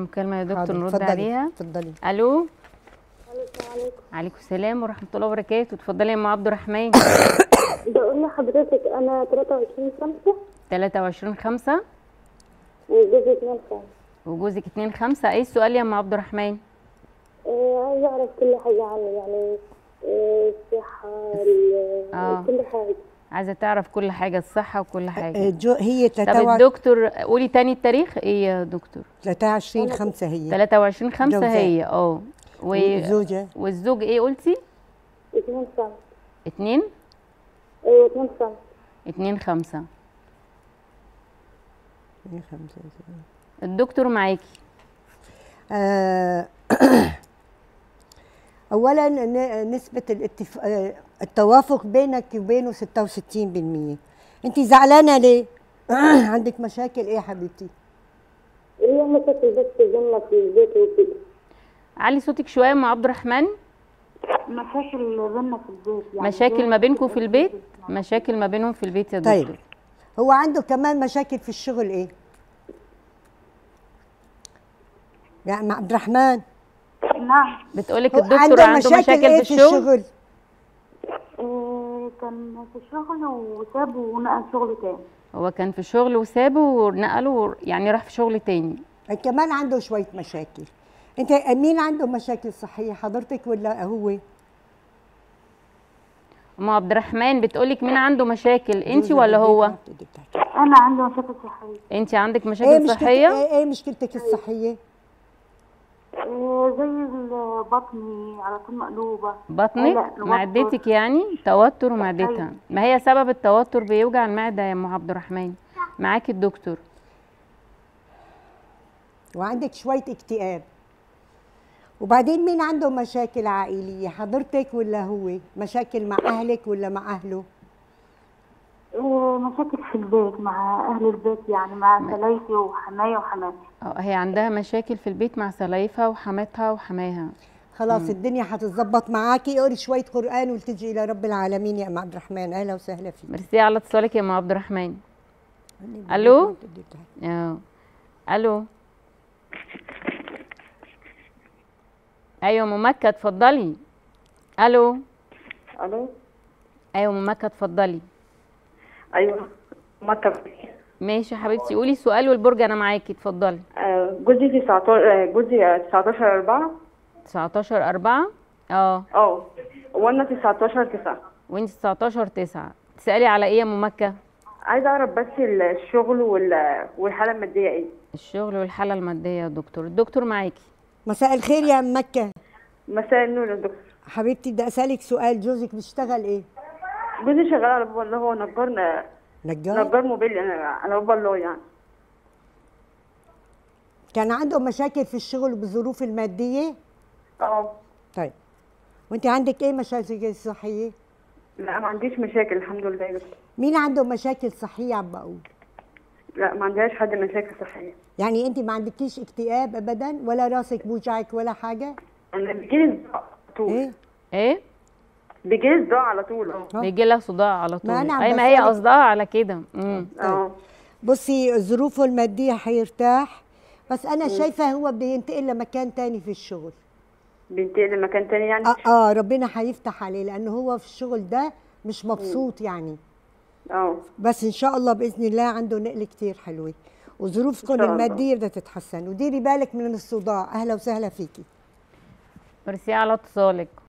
مكالمه يا دكتور نرد اتفضلي، عليها. اتفضلي. ألو؟ السلام عليكم عليكم السلام ورحمة الله وبركاته. اتفضلي يا أم عبد الرحمن. بقول لحضرتك أنا 23 5 23 5 وجوزي 2 5 وجوزك 2 5 إيه السؤال يا أم عبد الرحمن؟ آه عايزة أعرف كل حاجة عنه يعني آه، الصحه ال- آه. كل حاجة. عايزة تعرف كل حاجة الصحة وكل آه، حاجة. جو هي طب 23 الدكتور قولي تاني التاريخ. إيه يا دكتور؟ 23 5 هي. 23 5 جوزاء. هي آه. و... وزوجة والزوج إيه قلتي؟ 2 5 اتنين؟ أيوه 2 5 اتنين خمسة. هي خمسة الدكتور معاكي. آه، اولا نسبة الاتف... التوافق بينك وبينه 66% انت زعلانة ليه؟ عندك مشاكل إيه يا حبيبتي؟ هي مشاكل بس بينا في البيت وكده. علي صوتك شوية أم عبد الرحمن. مشاكل بينا في البيت يعني مشاكل ما بينكم في البيت؟ مشاكل ما بينهم في البيت يا دكتور. طيب هو عنده كمان مشاكل في الشغل إيه؟ يا عم عبد الرحمن. نعم. بتقولك الدكتور عنده مشاكل, إيه في الشغل؟ آه، كان في شغل وساب ونقل شغل تاني. هو كان في شغل وسابه ونقله يعني راح في شغل تاني. كمان عنده شوية مشاكل. أنت مين عنده مشاكل صحية؟ حضرتك ولا هو؟ أم عبد الرحمن بتقولك مين عنده مشاكل؟ انت ولا هو. أنا عندي مشاكل صحية. انت عندك إيه مشاكل مشكلتك؟ صحية؟ إيه, إيه مشكلتك الصحية؟ آه، زي بطني على طول مقلوبة. بطنك. معدتك يعني؟ توتر ومعدتها ما هي سبب التوتر بيوجع المعدة يا أم عبد الرحمن؟ معاكي الدكتور. وعندك شوية اكتئاب. وبعدين مين عنده مشاكل عائلية؟ حضرتك ولا هو؟ مشاكل مع أهلك ولا مع أهله؟ آه، مشاكل في البيت مع أهل البيت يعني مع سلايفي وحماية وحماتي. آه هي عندها مشاكل في البيت مع سلايفها وحماتها وحماها. خلاص الدنيا هتتظبط معاكي. اقري شوية قرآن والتجي إلى رب العالمين. يا أم عبد الرحمن أهلا وسهلا فيك. ميرسي على اتصالك يا أم عبد الرحمن. ألو؟ آه. ألو؟ أيوه أم مكة اتفضلي. ألو؟ ألو؟ أيوه أم مكة اتفضلي. أيوه مكة. ماشي يا حبيبتي. قولي السؤال والبرج أنا معاكي اتفضلي. آه، جوزي 19 آه، جوزي آه، 19 4 19 4 آه. آه وأنا 19 9 وانت 19 9 تسألي على إيه يا أم مكة؟ عايزة أعرف بس الشغل وال- والحالة المادية إيه؟ الشغل والحالة المادية يا دكتور. الدكتور معاكي. مساء الخير يا أم مكة. مساء النور يا دكتور. حبيبتي بدي أسألك سؤال. جوزك بيشتغل إيه؟ جوزي شغال على بابا اللي هو نجار نجار؟ نجار موبيل يعني على بابا اللي هو يعني. كان عنده مشاكل في الشغل بالظروف المادية؟ آه طيب. وانت عندك إيه مشاكل صحية؟ لا ما عنديش مشاكل الحمد لله يا دكتور مين عنده مشاكل صحية عم بقول؟ لا ما عندهاش حد مشاكل صحية. يعني انت ما عندكيش اكتئاب ابدا ولا راسك بوجعك ولا حاجة؟ أنا بيجيلي صداع على طول. إيه؟ إيه؟ بيجيلي صداع على طول. آه. بيجي لها صداع على طول. ما عم أي ما هي. قصدها على كده. امم آه. بصي ظروفه المادية هيرتاح بس أنا شايفة هو بينتقل لمكان تاني في الشغل. بينتقل لمكان تاني يعني؟ آه, آه ربنا هيفتح عليه لأنه هو في الشغل ده مش مبسوط يعني. آه. بس إن شاء الله بإذن الله عنده نقل كتير حلوة وظروفكم. المادية بدها تتحسن. وديري بالك من الصداع. أهلا وسهلا فيكي. ميرسي على اتصالك.